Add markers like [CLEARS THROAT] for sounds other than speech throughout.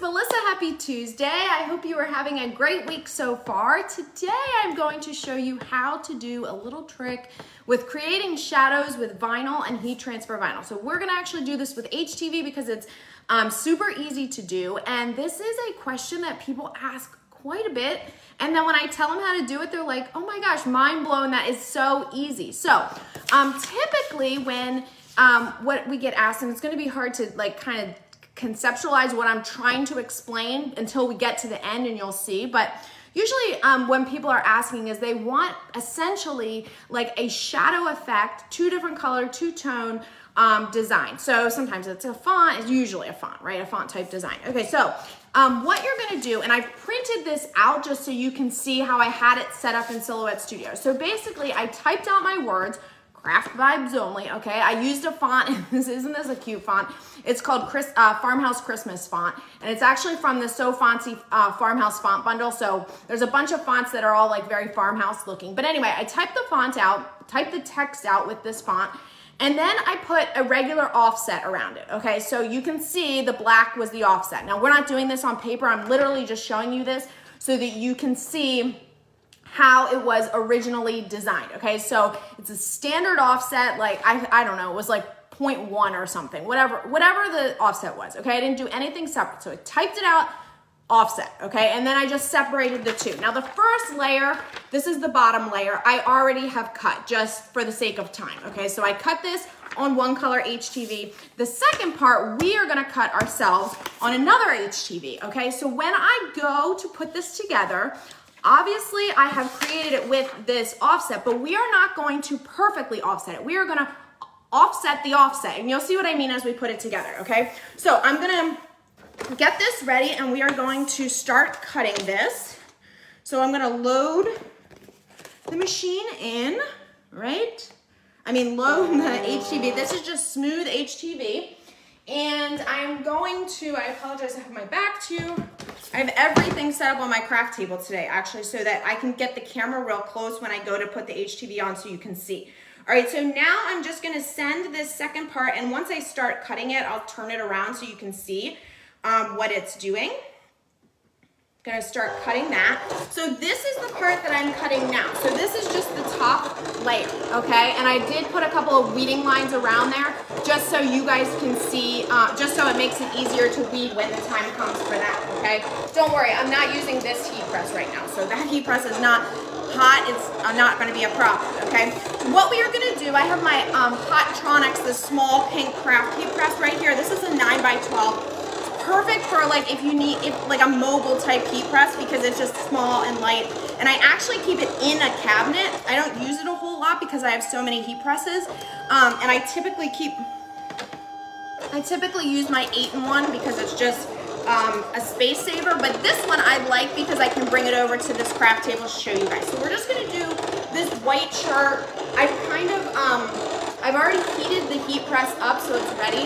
Melissa. Happy Tuesday. I hope you are having a great week so far. Today I'm going to show you how to do a little trick with creating shadows with vinyl and heat transfer vinyl. So we're gonna actually do this with HTV because it's um, super easy to do. And this is a question that people ask quite a bit. And then when I tell them how to do it, they're like, oh my gosh, mind blown, that is so easy. So um, typically when um, what we get asked, and it's gonna be hard to like kind of conceptualize what I'm trying to explain until we get to the end and you'll see. But usually um, when people are asking is they want essentially like a shadow effect, two different color, two tone um, design. So sometimes it's a font, it's usually a font, right? A font type design. Okay, so um, what you're gonna do, and I've printed this out just so you can see how I had it set up in Silhouette Studio. So basically I typed out my words, craft vibes only, okay? I used a font, [LAUGHS] this isn't this a cute font? It's called Chris, uh, Farmhouse Christmas font, and it's actually from the So Fontsy uh, Farmhouse font bundle, so there's a bunch of fonts that are all like very farmhouse looking. But anyway, I typed the font out, typed the text out with this font, and then I put a regular offset around it, okay? So you can see the black was the offset. Now, we're not doing this on paper. I'm literally just showing you this so that you can see how it was originally designed, okay? So it's a standard offset, like, I, I don't know, it was like 0.1 or something, whatever, whatever the offset was, okay? I didn't do anything separate. So I typed it out, offset, okay? And then I just separated the two. Now the first layer, this is the bottom layer, I already have cut just for the sake of time, okay? So I cut this on one color HTV. The second part, we are gonna cut ourselves on another HTV, okay? So when I go to put this together, Obviously, I have created it with this offset, but we are not going to perfectly offset it. We are gonna offset the offset, and you'll see what I mean as we put it together, okay? So I'm gonna get this ready, and we are going to start cutting this. So I'm gonna load the machine in, right? I mean, load the HTV. This is just smooth HTV. And I'm going to, I apologize, I have my back to you. I have everything set up on my craft table today, actually, so that I can get the camera real close when I go to put the HTV on so you can see. All right, so now I'm just gonna send this second part, and once I start cutting it, I'll turn it around so you can see um, what it's doing gonna start cutting that. So this is the part that I'm cutting now. So this is just the top layer, okay? And I did put a couple of weeding lines around there just so you guys can see, uh, just so it makes it easier to weed when the time comes for that, okay? Don't worry, I'm not using this heat press right now. So that heat press is not hot, it's uh, not gonna be a problem, okay? What we are gonna do, I have my um, Hotronix, the small pink craft heat press right here. This is a 9 by 12 perfect for like if you need if like a mobile type heat press because it's just small and light and I actually keep it in a cabinet I don't use it a whole lot because I have so many heat presses um, and I typically keep I typically use my 8-in-1 because it's just um, a space saver but this one I like because I can bring it over to this craft table to show you guys so we're just gonna do this white shirt I've kind of um, I've already heated the heat press up so it's ready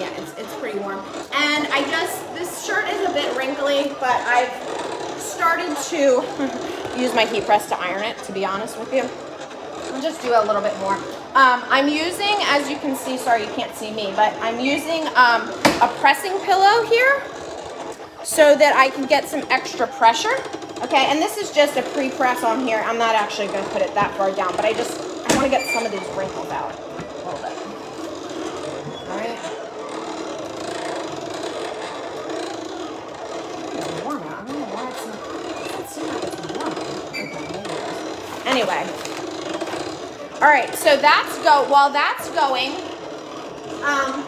Yeah, it's, it's pretty warm. And I just, this shirt is a bit wrinkly, but I've started to [LAUGHS] use my heat press to iron it, to be honest with you. I'll just do a little bit more. Um, I'm using, as you can see, sorry you can't see me, but I'm using um, a pressing pillow here so that I can get some extra pressure. Okay, and this is just a pre-press on here. I'm not actually gonna put it that far down, but I just, I wanna get some of these wrinkles out a little bit. Anyway. All right, so that's go, while that's going, um,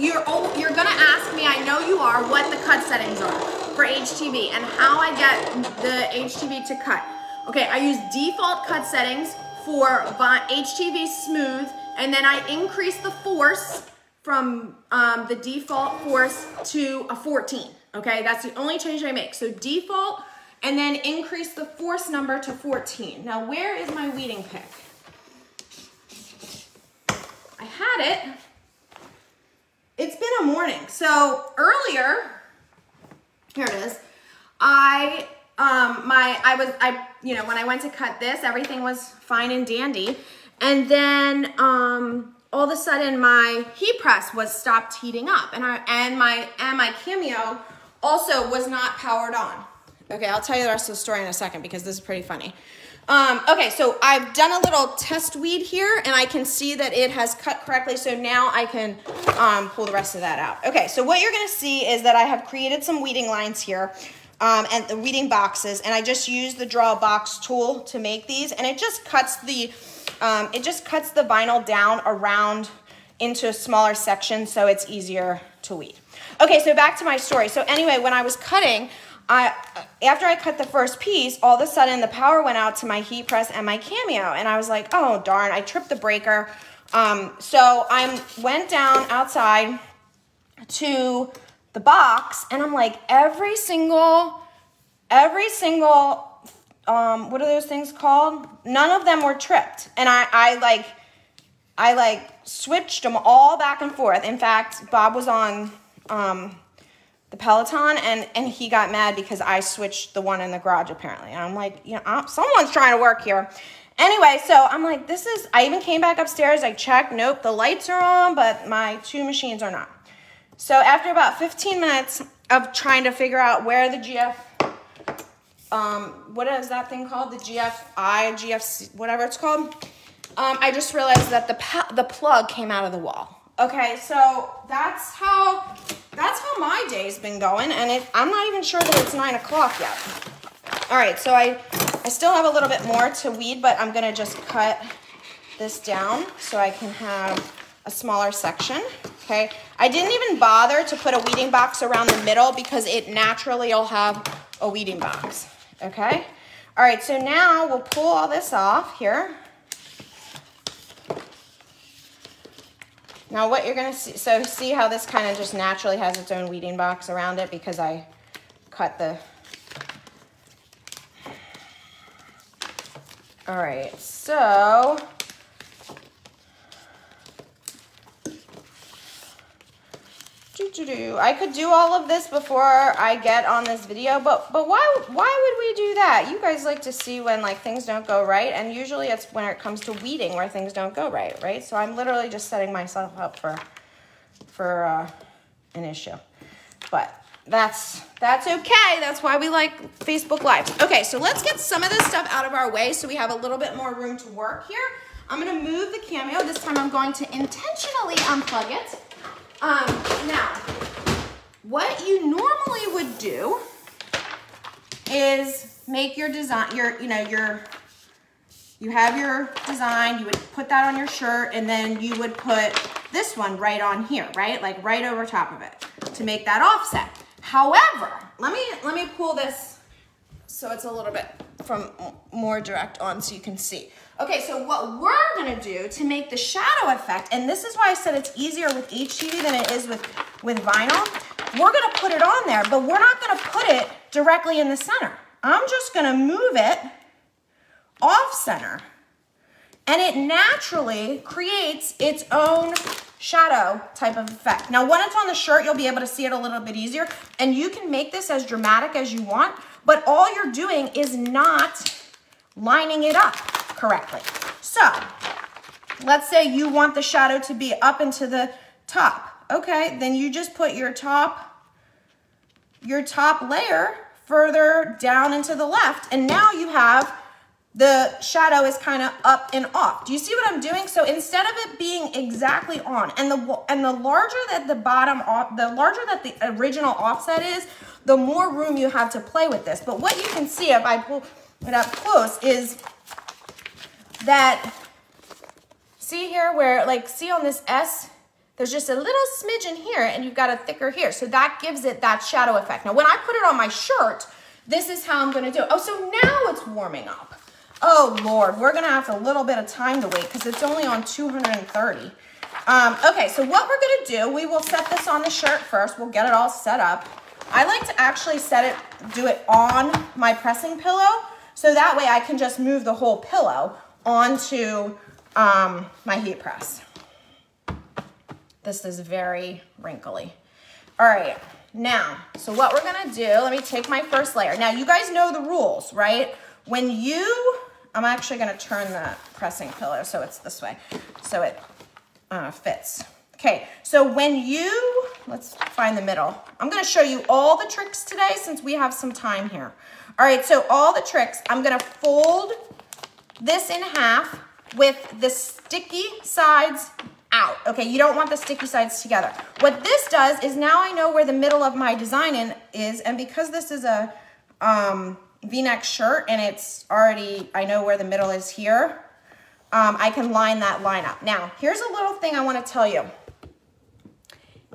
you're, oh, you're gonna ask me, I know you are, what the cut settings are for HTV and how I get the HTV to cut. Okay, I use default cut settings for HTV smooth, and then I increase the force from um, the default force to a 14. Okay, that's the only change I make. So default and then increase the force number to 14. Now, where is my weeding pick? I had it. It's been a morning. So earlier, here it is, I, um, my, I was, I, you know, when I went to cut this, everything was fine and dandy. And then, um, all of a sudden my heat press was stopped heating up and I and my and my cameo also was not powered on. Okay, I'll tell you the rest of the story in a second because this is pretty funny. Um, okay, so I've done a little test weed here and I can see that it has cut correctly. So now I can um, pull the rest of that out. Okay, so what you're gonna see is that I have created some weeding lines here um, and the weeding boxes and I just use the draw box tool to make these and it just cuts the, um, it just cuts the vinyl down around into a smaller section so it's easier to weed. Okay, so back to my story. So anyway, when I was cutting, I, after I cut the first piece, all of a sudden the power went out to my heat press and my cameo. And I was like, oh, darn, I tripped the breaker. Um, so I went down outside to the box and I'm like, every single, every single, um, what are those things called? None of them were tripped. And I, I like, I like switched them all back and forth. In fact, Bob was on, um, Peloton and, and he got mad because I switched the one in the garage apparently. And I'm like, you know, I'm, someone's trying to work here. Anyway, so I'm like, this is, I even came back upstairs, I checked, nope, the lights are on, but my two machines are not. So after about 15 minutes of trying to figure out where the GF, um, what is that thing called? The GFI, GFC, whatever it's called. Um, I just realized that the, the plug came out of the wall. Okay, so that's how that's how my day's been going, and it, I'm not even sure that it's nine o'clock yet. All right, so I, I still have a little bit more to weed, but I'm gonna just cut this down so I can have a smaller section, okay? I didn't even bother to put a weeding box around the middle because it naturally will have a weeding box, okay? All right, so now we'll pull all this off here. Now what you're gonna see, so see how this kind of just naturally has its own weeding box around it because I cut the, all right, so I could do all of this before I get on this video, but but why why would we do that? You guys like to see when like things don't go right, and usually it's when it comes to weeding where things don't go right, right? So I'm literally just setting myself up for for uh, an issue, but that's that's okay. That's why we like Facebook Live. Okay, so let's get some of this stuff out of our way so we have a little bit more room to work here. I'm gonna move the Cameo. This time I'm going to intentionally unplug it. Um, now, what you normally would do is make your design, your, you know, your, you have your design, you would put that on your shirt, and then you would put this one right on here, right? Like right over top of it to make that offset. However, let me, let me pull this so it's a little bit from more direct on so you can see. Okay, so what we're gonna do to make the shadow effect, and this is why I said it's easier with HTV than it is with, with vinyl, we're gonna put it on there, but we're not gonna put it directly in the center. I'm just gonna move it off center. And it naturally creates its own shadow type of effect. Now, when it's on the shirt, you'll be able to see it a little bit easier. And you can make this as dramatic as you want, but all you're doing is not lining it up correctly. So let's say you want the shadow to be up into the top. Okay, then you just put your top, your top layer further down into the left. And now you have the shadow is kind of up and off. Do you see what I'm doing? So instead of it being exactly on, and the and the larger that the bottom off, the larger that the original offset is, the more room you have to play with this. But what you can see if I pull it up close is that, see here where, like, see on this S, there's just a little smidgen here and you've got a thicker here. So that gives it that shadow effect. Now, when I put it on my shirt, this is how I'm gonna do it. Oh, so now it's warming up. Oh, Lord, we're gonna have a little bit of time to wait because it's only on 230. Um, okay, so what we're gonna do, we will set this on the shirt first. We'll get it all set up. I like to actually set it, do it on my pressing pillow so that way I can just move the whole pillow onto um, my heat press. This is very wrinkly. All right, now, so what we're gonna do, let me take my first layer. Now, you guys know the rules, right? When you, I'm actually gonna turn the pressing pillow so it's this way. So it uh, fits. Okay, so when you, let's find the middle. I'm gonna show you all the tricks today since we have some time here. All right, so all the tricks, I'm gonna fold this in half with the sticky sides out. Okay, you don't want the sticky sides together. What this does is now I know where the middle of my design in is, and because this is a um, v-neck shirt and it's already, I know where the middle is here, um, I can line that line up. Now, here's a little thing I wanna tell you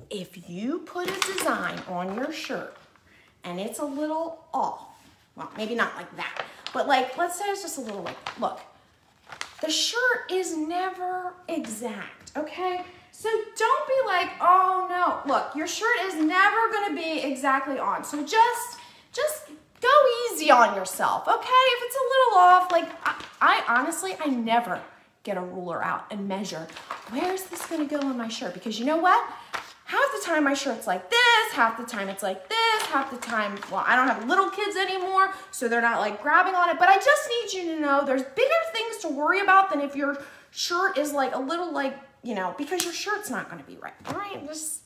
if you put a design on your shirt and it's a little off, well, maybe not like that, but like, let's say it's just a little like, look, the shirt is never exact, okay? So don't be like, oh no, look, your shirt is never gonna be exactly on. So just, just go easy on yourself, okay? If it's a little off, like I, I honestly, I never get a ruler out and measure, where's this gonna go on my shirt? Because you know what? half the time my shirt's like this, half the time it's like this, half the time, well, I don't have little kids anymore, so they're not like grabbing on it, but I just need you to know there's bigger things to worry about than if your shirt is like a little like, you know, because your shirt's not gonna be right, all right? Just,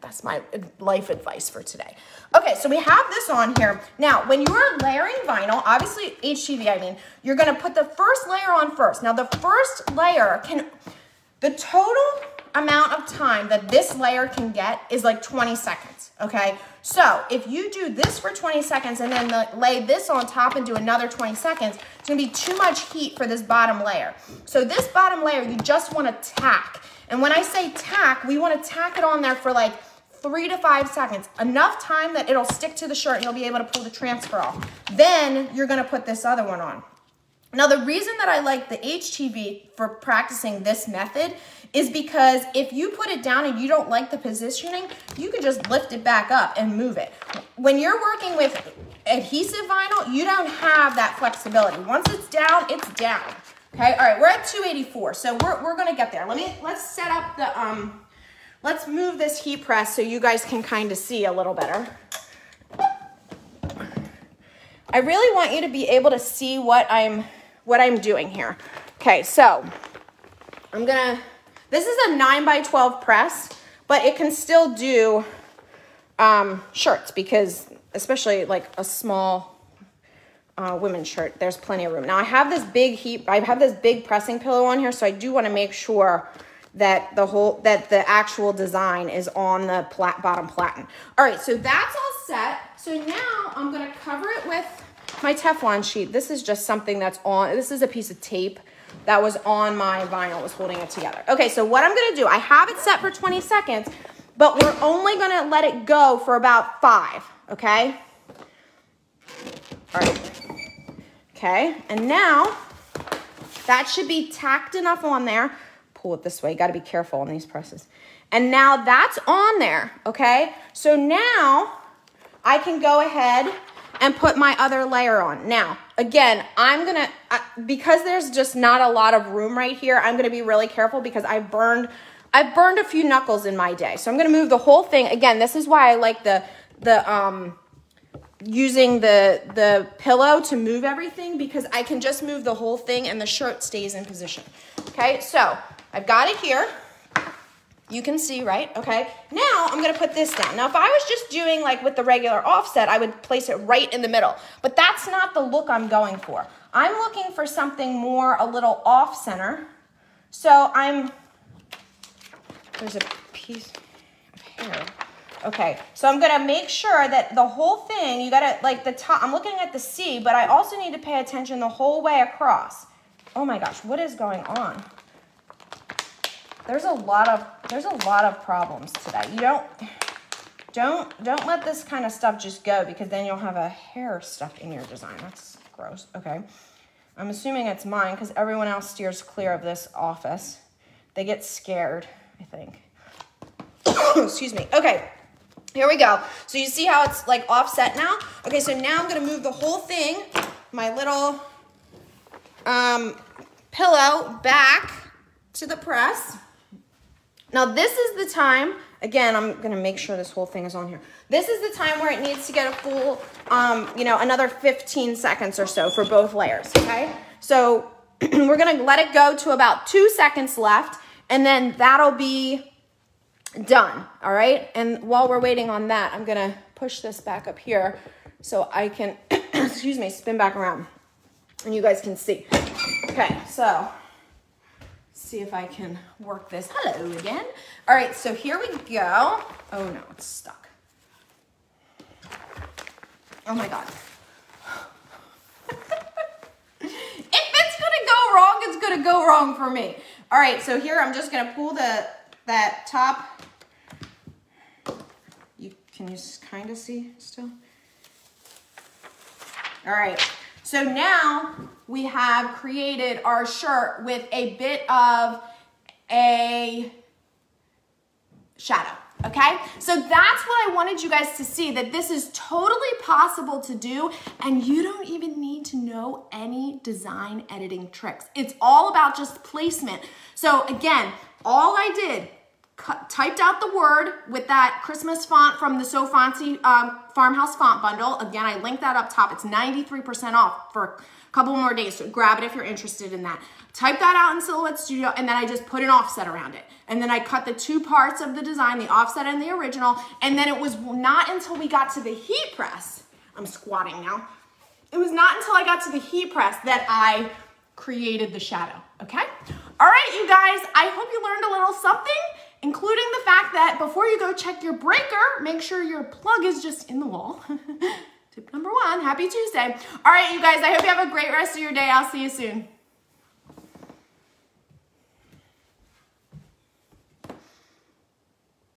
that's my life advice for today. Okay, so we have this on here. Now, when you're layering vinyl, obviously HTV, I mean, you're gonna put the first layer on first. Now, the first layer can, the total amount of time that this layer can get is like 20 seconds, okay? So if you do this for 20 seconds and then the, lay this on top and do another 20 seconds, it's gonna be too much heat for this bottom layer. So this bottom layer, you just wanna tack. And when I say tack, we wanna tack it on there for like three to five seconds, enough time that it'll stick to the shirt and you'll be able to pull the transfer off. Then you're gonna put this other one on. Now, the reason that I like the HTV for practicing this method is because if you put it down and you don't like the positioning, you can just lift it back up and move it. When you're working with adhesive vinyl, you don't have that flexibility. Once it's down, it's down. Okay, all right, we're at 284, so we're, we're gonna get there. Let me, let's set up the, um, let's move this heat press so you guys can kind of see a little better. I really want you to be able to see what I'm what I'm doing here. Okay, so I'm gonna, this is a 9 by 12 press, but it can still do um, shirts because especially like a small uh, women's shirt, there's plenty of room. Now I have this big heat, I have this big pressing pillow on here, so I do wanna make sure that the whole, that the actual design is on the plat, bottom platen. All right, so that's all set. So now I'm gonna cover it with my Teflon sheet, this is just something that's on, this is a piece of tape that was on my vinyl, was holding it together. Okay, so what I'm gonna do, I have it set for 20 seconds, but we're only gonna let it go for about five, okay? All right, okay, and now that should be tacked enough on there. Pull it this way, you gotta be careful on these presses. And now that's on there, okay? So now I can go ahead and put my other layer on. Now, again, I'm gonna, uh, because there's just not a lot of room right here, I'm gonna be really careful because I burned, I've burned a few knuckles in my day. So I'm gonna move the whole thing. Again, this is why I like the, the, um, using the, the pillow to move everything because I can just move the whole thing and the shirt stays in position. Okay, so I've got it here. You can see, right? Okay. Now I'm going to put this down. Now, if I was just doing like with the regular offset, I would place it right in the middle. But that's not the look I'm going for. I'm looking for something more a little off center. So I'm, there's a piece of hair. Okay, so I'm gonna make sure that the whole thing, you gotta, like the top, I'm looking at the C, but I also need to pay attention the whole way across. Oh my gosh, what is going on? There's a lot of there's a lot of problems today. You don't don't don't let this kind of stuff just go because then you'll have a hair stuck in your design. That's gross. Okay. I'm assuming it's mine because everyone else steers clear of this office. They get scared, I think. [COUGHS] Excuse me. Okay. Here we go. So you see how it's like offset now? Okay, so now I'm to move the whole thing, my little um, pillow back to the press. Now this is the time, again, I'm gonna make sure this whole thing is on here. This is the time where it needs to get a full, um, you know, another 15 seconds or so for both layers, okay? So [CLEARS THROAT] we're gonna let it go to about two seconds left And then that'll be done, all right? And while we're waiting on that, I'm gonna push this back up here so I can, [CLEARS THROAT] excuse me, spin back around and you guys can see. Okay, so see if I can work this. Hello again. All right, so here we go. Oh no, it's stuck. Oh my God. [LAUGHS] if it's gonna go wrong, it's gonna go wrong for me. All right, so here I'm just gonna pull the that top. You can you kind of see still? All right, so now we have created our shirt with a bit of a shadow. Okay, so that's what I wanted you guys to see that this is totally possible to do, and you don't even need to know any design editing tricks. It's all about just placement. So, again, all I did typed out the word with that Christmas font from the So Fontsy um, Farmhouse Font Bundle. Again, I linked that up top. It's 93% off for a couple more days, so grab it if you're interested in that. Type that out in Silhouette Studio, and then I just put an offset around it. And then I cut the two parts of the design, the offset and the original, and then it was not until we got to the heat press, I'm squatting now, it was not until I got to the heat press that I created the shadow, okay? All right, you guys, I hope you learned a little something including the fact that before you go check your breaker, make sure your plug is just in the wall. [LAUGHS] Tip number one, happy Tuesday. All right, you guys, I hope you have a great rest of your day. I'll see you soon.